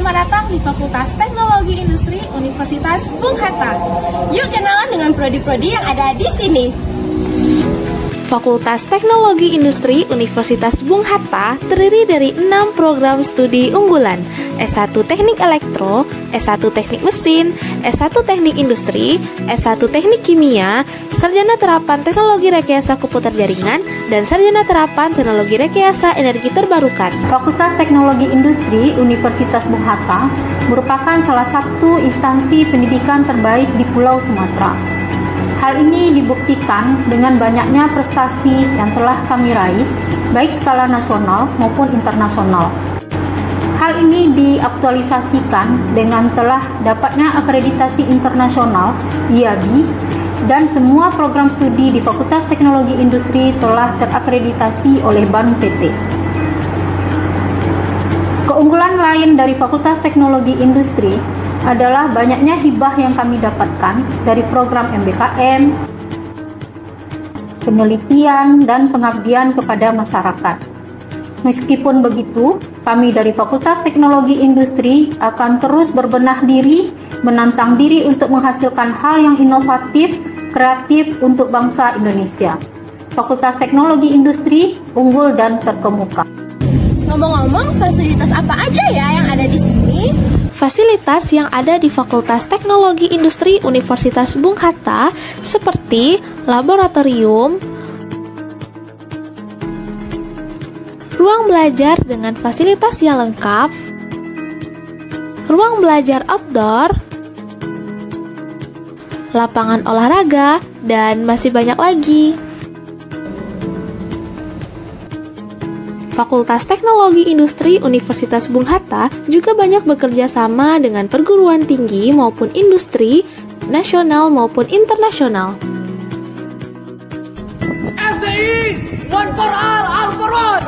Selamat datang di Fakultas Teknologi Industri Universitas Bung Hatta. Yuk kenalan dengan prodi-prodi yang ada di sini. Fakultas Teknologi Industri Universitas Bung Hatta terdiri dari enam program studi unggulan S1 Teknik Elektro, S1 Teknik Mesin, S1 Teknik Industri, S1 Teknik Kimia, Sarjana Terapan Teknologi Rekayasa Komputer Jaringan, dan Sarjana Terapan Teknologi Rekayasa Energi Terbarukan. Fakultas Teknologi Industri Universitas Bung Hatta merupakan salah satu instansi pendidikan terbaik di Pulau Sumatera. Hal ini dibuktikan dengan banyaknya prestasi yang telah kami raih, baik skala nasional maupun internasional. Hal ini diaktualisasikan dengan telah dapatnya akreditasi internasional IABI dan semua program studi di Fakultas Teknologi Industri telah terakreditasi oleh BAN PT. Keunggulan lain dari Fakultas Teknologi Industri adalah banyaknya hibah yang kami dapatkan dari program MBKM, penelitian, dan pengabdian kepada masyarakat. Meskipun begitu, kami dari Fakultas Teknologi Industri akan terus berbenah diri, menantang diri untuk menghasilkan hal yang inovatif, kreatif untuk bangsa Indonesia. Fakultas Teknologi Industri unggul dan terkemuka. Ngomong-ngomong, fasilitas apa aja ya yang ada di sini? Fasilitas yang ada di Fakultas Teknologi Industri Universitas Bung Hatta seperti laboratorium, ruang belajar dengan fasilitas yang lengkap, ruang belajar outdoor, lapangan olahraga, dan masih banyak lagi. Fakultas Teknologi Industri Universitas Bung Hatta juga banyak bekerja sama dengan perguruan tinggi maupun industri, nasional maupun internasional. FTI, one for all, all for one.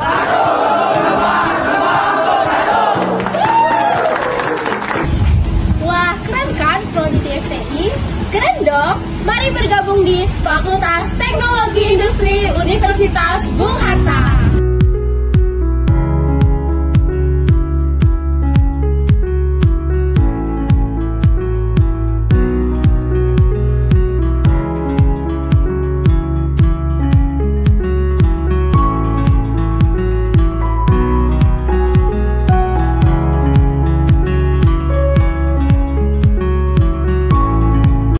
Wah, keren kan prodi di FTI? Keren dong. Mari bergabung di Fakultas Teknologi Industri